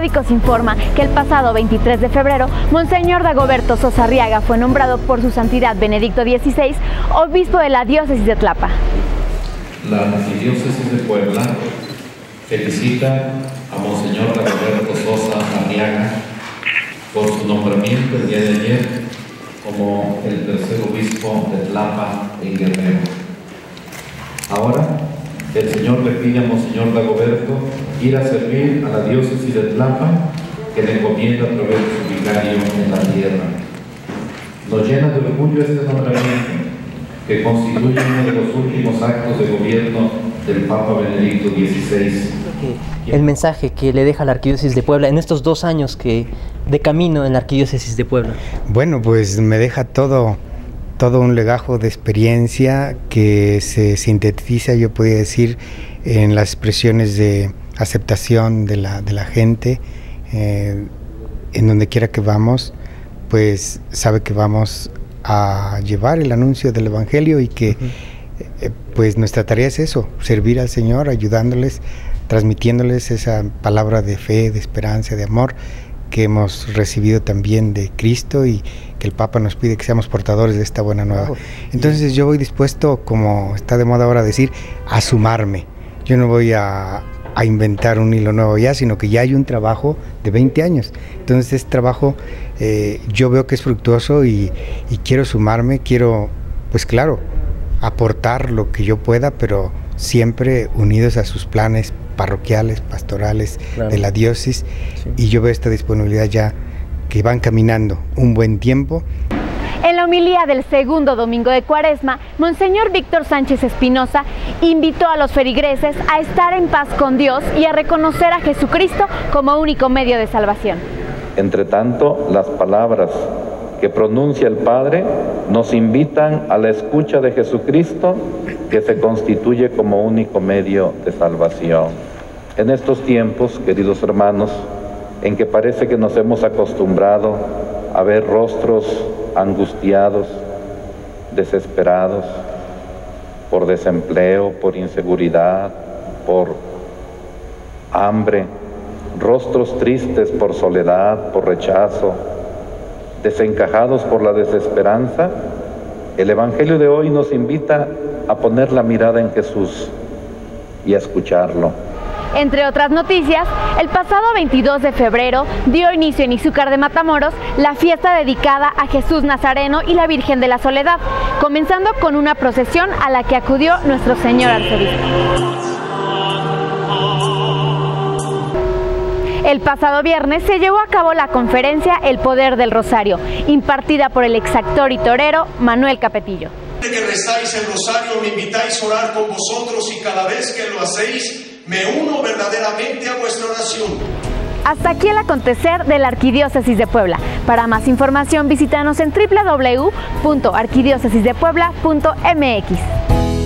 Periódicos informa que el pasado 23 de febrero, Monseñor Dagoberto Sosarriaga fue nombrado por su santidad Benedicto XVI obispo de la diócesis de Tlapa. La arquidiócesis de Puebla felicita a Monseñor Dagoberto Sosa Arriaga por su nombramiento el día de ayer como el tercer obispo de Tlapa en Guerrero. Ahora, el Señor le pide a Monseñor Dagoberto ir a servir a la diócesis de Tlapa que le encomienda a través de su vicario en la tierra. Nos llena de orgullo este nombramiento que constituye uno de los últimos actos de gobierno del Papa Benedicto XVI. El mensaje que le deja la Arquidiócesis de Puebla en estos dos años que de camino en la Arquidiócesis de Puebla. Bueno, pues me deja todo todo un legajo de experiencia que se sintetiza, yo podría decir, en las expresiones de aceptación de la, de la gente, eh, en donde quiera que vamos, pues sabe que vamos a llevar el anuncio del Evangelio y que eh, pues nuestra tarea es eso, servir al Señor, ayudándoles, transmitiéndoles esa palabra de fe, de esperanza, de amor que hemos recibido también de Cristo y que el Papa nos pide que seamos portadores de esta buena nueva. Entonces yo voy dispuesto, como está de moda ahora decir, a sumarme. Yo no voy a, inventar un hilo nuevo ya, sino que ya hay un trabajo de 20 años. Entonces este trabajo eh, yo veo que es fructuoso y, y quiero sumarme, quiero, pues claro, aportar lo que yo pueda, pero siempre unidos a sus planes parroquiales, pastorales de la diócesis y yo veo esta disponibilidad ya que van caminando un buen tiempo. En la homilía del segundo domingo de Cuaresma, Monseñor Víctor Sánchez Espinosa invitó a los ferigreses a estar en paz con Dios y a reconocer a Jesucristo como único medio de salvación. Entre tanto, las palabras que pronuncia el Padre nos invitan a la escucha de Jesucristo que se constituye como único medio de salvación. En estos tiempos, queridos hermanos, en que parece que nos hemos acostumbrado a ver rostros angustiados, desesperados, por desempleo, por inseguridad, por hambre, rostros tristes por soledad, por rechazo, desencajados por la desesperanza, el Evangelio de hoy nos invita a poner la mirada en Jesús y a escucharlo entre otras noticias, el pasado 22 de febrero dio inicio en Izúcar de Matamoros la fiesta dedicada a Jesús Nazareno y la Virgen de la Soledad, comenzando con una procesión a la que acudió nuestro señor arzobispo. El pasado viernes se llevó a cabo la conferencia El Poder del Rosario, impartida por el exactor y torero Manuel Capetillo. Que rezáis el rosario, me invitáis a orar con vosotros y cada vez que lo hacéis, me uno verdaderamente a vuestra oración. Hasta aquí el acontecer de la Arquidiócesis de Puebla. Para más información visítanos en www.arquidiócesisdepuebla.mx.